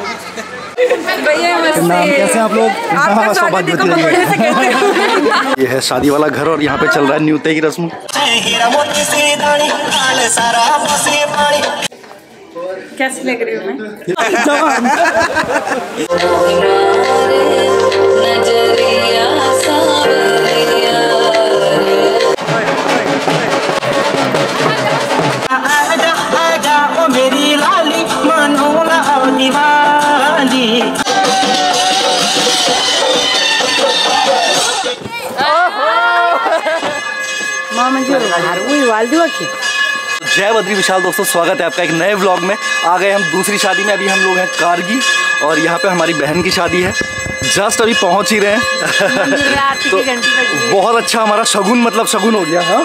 भैया नाम कैसे आप लोग? हाँ, ही हैं ये है शादी वाला घर और यहाँ पे चल रहा है न्यूते की रस्म। कैसे लग रही हूँ मैं? जय बद्री विशाल दोस्तों स्वागत है आपका एक नए व्लॉग में। आ गए हम दूसरी शादी में अभी हम लोग हैं कारगी और यहाँ पे हमारी बहन की शादी है। जस्ट अभी पहुँच ही रहे हैं। बजी बहुत अच्छा हमारा शगुन मतलब शगुन हो गया हाँ।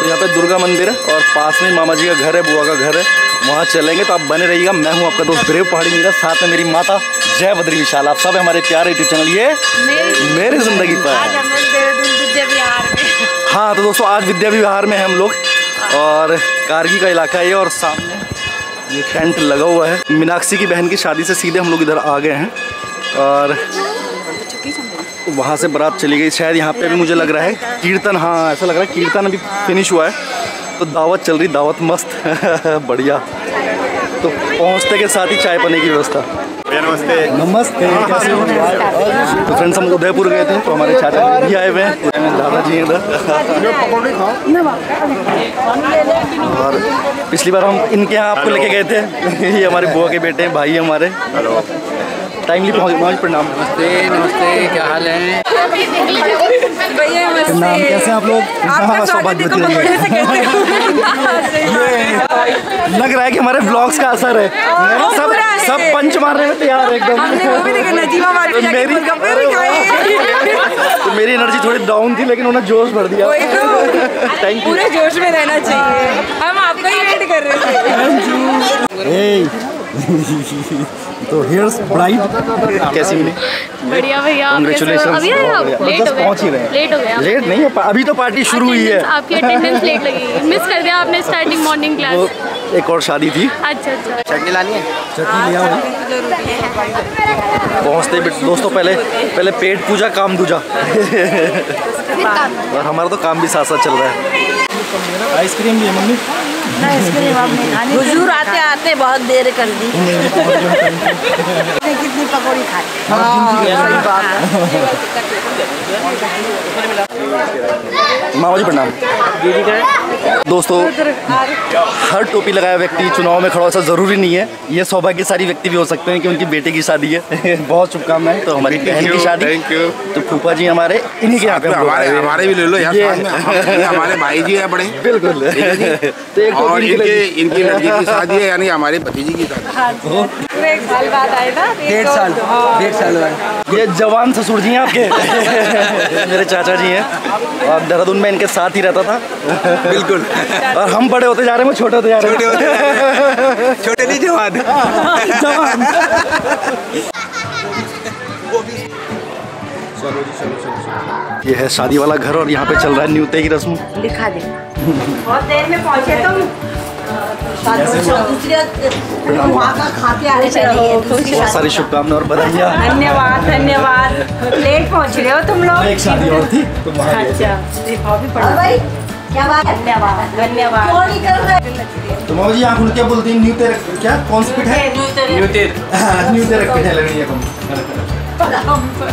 तो यहाँ पे दुर्गा मंदिर है और पास में मामा जी का घर है बुआ का घर है। वहाँ चलेंगे तो आप बने रहिएगा। मैं हूँ आपका दोस्त ब्रेव पहाड़ी मीरा साथ में मेरी माता जय बद्री विशाल। आप सब हमारे प्यारे यूट्यूब चैनल ये मेरी ज़िंदगी पर। हाँ तो दोस्तों आज विद्या विहार में हैं हम लोग। और कारगी का इलाका है ये और सामने ये टेंट लगा हुआ है। मीनाक्षी की बहन की शादी से सीधे हम लोग इधर आ गए हैं और वहाँ से बारात चली गई। शायद यहाँ पे भी मुझे लग रहा है कीर्तन हाँ ऐसा लग रहा है कीर्तन अभी फिनिश हुआ है। तो दावत चल रही, दावत मस्त। बढ़िया। तो पहुँचते के साथ ही चाय पानी की व्यवस्था। नमस्ते। नमस्ते कैसे हो? तो फ्रेंड्स हम उदयपुर गए थे तो हमारे चाचा जी भी आए हुए हैं दादाजी इधर। और पिछली बार हम इनके यहाँ आपको लेके गए थे ये हमारे बुआ के बेटे हैं भाई हैं हमारे। टाइमली पहुँच पहुँच प्रणाम। नमस्ते नमस्ते क्या हाल है? भैया नाम कैसे आप लोग? आपका स्वागत लग रहा है कि हमारे ब्लॉग्स का असर है। सब सब पंच मारने में तैयार है हमने वो भी देखा एकदम तो मेरी तो मेरी एनर्जी थोड़ी डाउन थी लेकिन उन्होंने जोश भर दिया। तो। थैंक यू पूरे जोश में रहना चाहिए। हम आपका ही वेट कर रहे थे तो हियर्स ब्राइड कैसी मिली? बढ़िया भैया आप कैसे हो? अभी आए आप? लेट हो गए। पहुँच ही रहे हैं। लेट हो गया लेट नहीं है अभी तो पार्टी शुरू हुई है। आपकी अटेंडेंस लेट लगी। मिस कर दिया आपने स्टार्टिंग मॉर्निंग वो क्लास एक और शादी थी। अच्छा अच्छा। चटनी लानी है? चटनी लिया हुआ पहुँचते दोस्तों पहले पहले पेट पूजा काम दूजा और हमारा तो काम भी साथ साथ चल रहा है। आइसक्रीम भी है मम्मी? हुजूर आते आते बहुत देर कर दी। कितनी पकौड़ी खाई। मामा जी प्रणाम। दोस्तों हर टोपी लगाया व्यक्ति चुनाव में खड़ा ऐसा ज़रूरी नहीं है। ये सौभाग्यशाली व्यक्ति भी हो सकते हैं कि उनकी बेटे की शादी है। बहुत शुभकामनाएँ। तो हमारी बहन की शादी। थैंक यू तो फूफा जी हमारे इन्हीं के यहाँ पे हमारे हैं। हमारे भी ले लो यार ये- साथ में। हम- ये हमारे भाई जी है बड़े। बिल्कुल। तो एक और इनके इनकी लड़की। की शादी है यानी हमारे भतीजी की शादी। एक साल बाद आए ना डेढ़ साल डेढ़ साल बाद। ये जवान ससुर जी हैं आपके? मेरे चाचा जी हैं। और देहरादून में इनके साथ ही रहता था। बिल्कुल। और हम बड़े होते जा रहे हैं वो छोटे होते जा रहे छोटे हैं। छोटे नहीं जवान। जवान। ये है शादी वाला घर और यहाँ पे चल रहा है न्यूते की रस्म। लिखा दे। बहुत देर में पहुँचे तुम। दूसरे वहाँ का खा के आने चलिए बहुत सारी शुभकामनाएँ और बधाइयाँ। धन्यवाद धन्यवाद। लेट पहुँच रहे हो तुम लोग। एक शादी और थी तो अच्छा भी क्या बात धन्यवाद धन्यवाद। तो मामा जी यहाँ खुल क्या बोलती हैं न्यू तेरक क्या? कौन सी पिठ है? न्यू तेरक पिठ है लगनी है कम। हम थोड़ा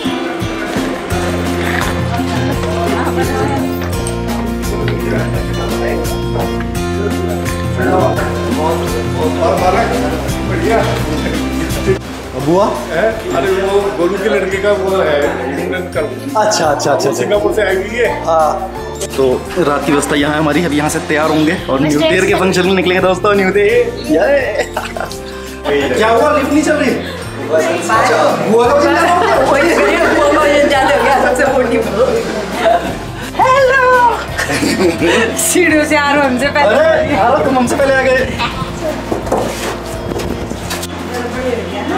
बुआ अरे वो गोलू के लड़के का वो है अच्छा अच्छा अच्छा अच्छा। सिंगापुर से आई हुई है। हाँ तो रात की व्यवस्था यहाँ है हमारी अब यहाँ से तैयार होंगे और न्यू ईयर के फ़ंक्शन में निकलेंगे दोस्तों न्यू ईयर क्या हुआ? लिफ्ट नहीं चल रही? अच्छा, हुआ तो नहीं चल सीढ़ियों से आ रहा हूँ हमसे पहले। तुम हमसे पहले आ गए।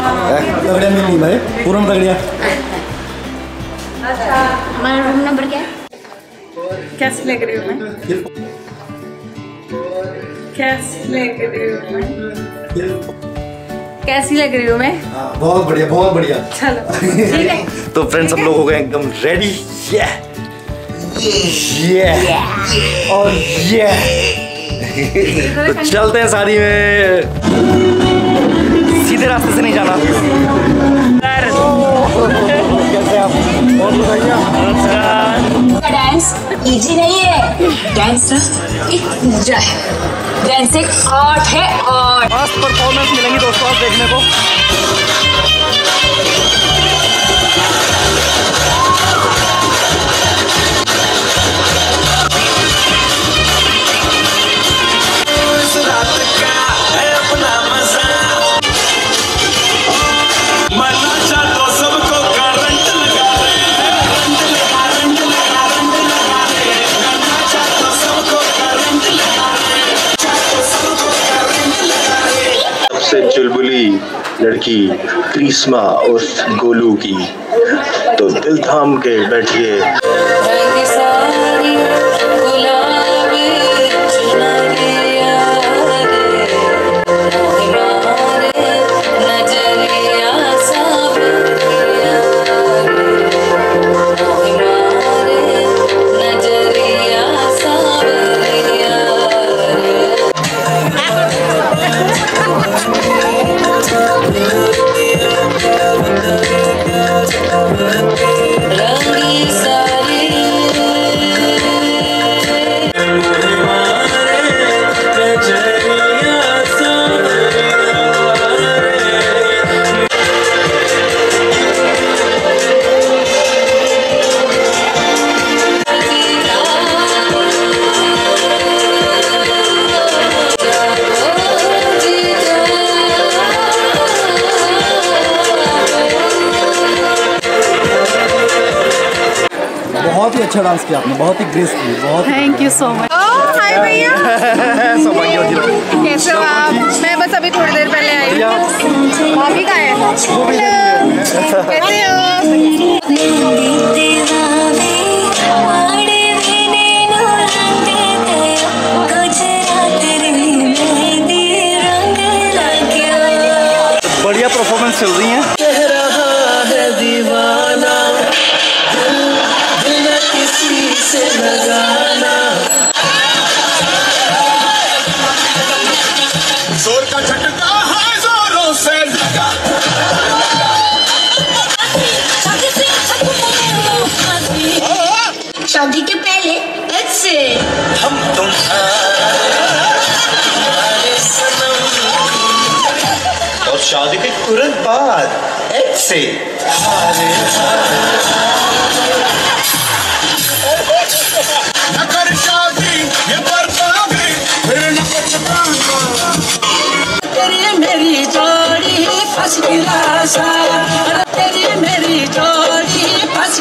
तगड़िया मिली भाई पूर्ण तगड़िया हमारा रूम नंबर क्या कैसे लग रही हूँ मैं? कैसी लग रही हूँ मैं? कैसी लग रही हूँ मैं? हाँ, बहुत बढ़िया बहुत बढ़िया। चलो ठीक है। तो फ्रेंड्स हम लोग हो गए एकदम रेडी ये ये और ये तो चलते हैं साड़ी में। सीधे रास्ते से नहीं जाना। डांस इजी नहीं है। डांस एक पूजा है। डांस एक आर्ट है आर्ट मस्त परफॉर्मेंस मिलेंगी दोस्तों आप देखने को। सबसे चुलबुली लड़की क्रिस्मा उर्फ़ गोलू की। तो दिल थाम के बैठिए। अच्छा डांस किया आपने बहुत ही ग्रेसफुल बहुत thank you so much hi भैया। कैसे हो आप? मैं बस अभी थोड़ी देर पहले आई हूँ। भाभी का है? कैसे हो बढ़िया परफॉर्मेंस चल रही है। पहले हम तुम और शादी के तुरंत बाद ऐसे कर शादी ये बर्बादी फिर न पछताना तेरी मेरी जोड़ी फंस तेरी मेरी जोड़ी फंस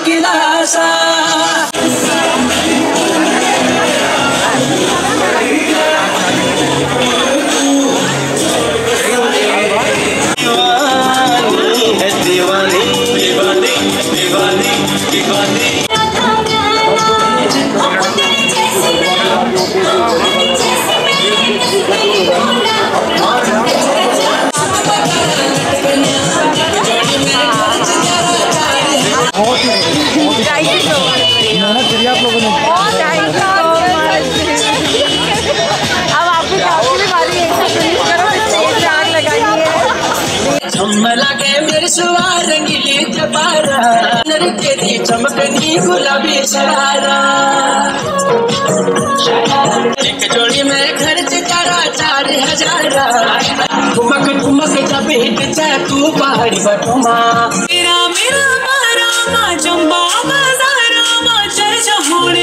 लगे मेरे सुवार रंगीली जबारा। नर दी चमकनी गुलाबी शरारा। एक जोड़ी में खर्च करा चार हजारा। घुमक घुमक जब हिट जाए तू पहाड़ी बटुमा मेरा मेरा, मारा, मा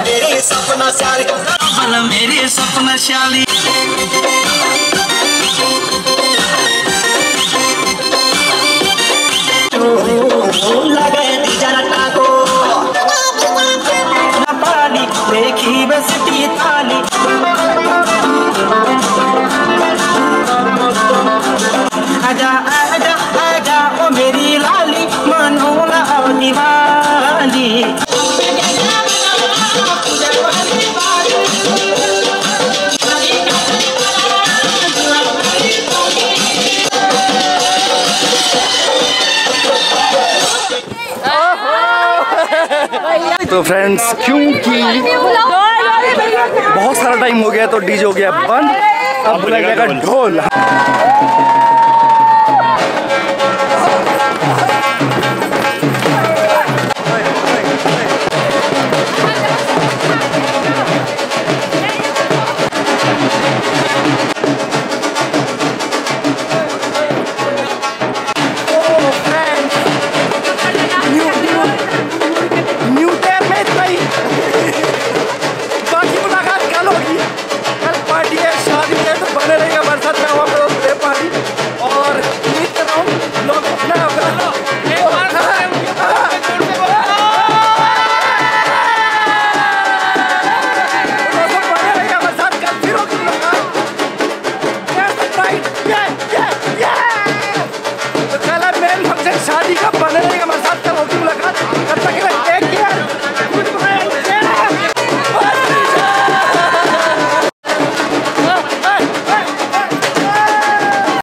मेरे सपना सारे। बल मेरे सपना शाली। लगे पानी देखी बस आजा तो फ्रेंड्स क्योंकि बहुत सारा टाइम हो गया तो डीजे हो गया बंद अब बुलाया जाएगा ढोल।